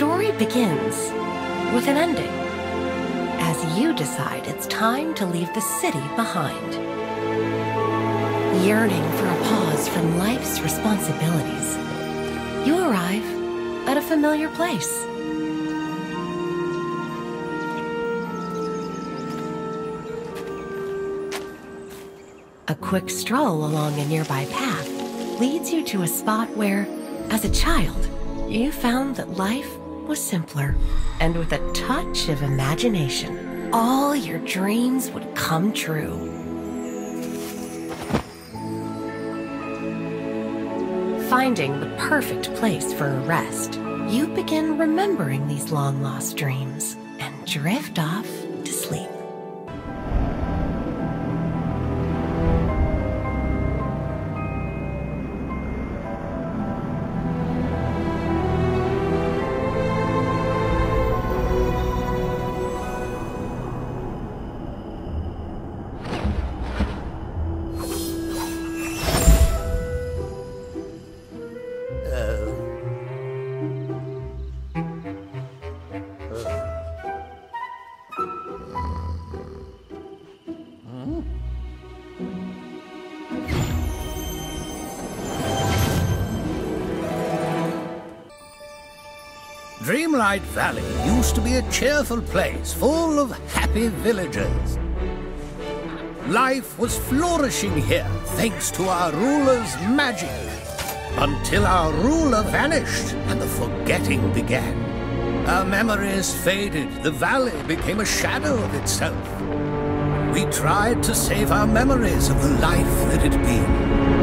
story begins with an ending as you decide it's time to leave the city behind. Yearning for a pause from life's responsibilities, you arrive at a familiar place. A quick stroll along a nearby path leads you to a spot where, as a child, you found that life was simpler, and with a touch of imagination, all your dreams would come true. Finding the perfect place for a rest, you begin remembering these long lost dreams and drift off to sleep. Dreamlight Valley used to be a cheerful place full of happy villagers. Life was flourishing here thanks to our ruler's magic. Until our ruler vanished and the forgetting began. Our memories faded, the valley became a shadow of itself. We tried to save our memories of the life that had been.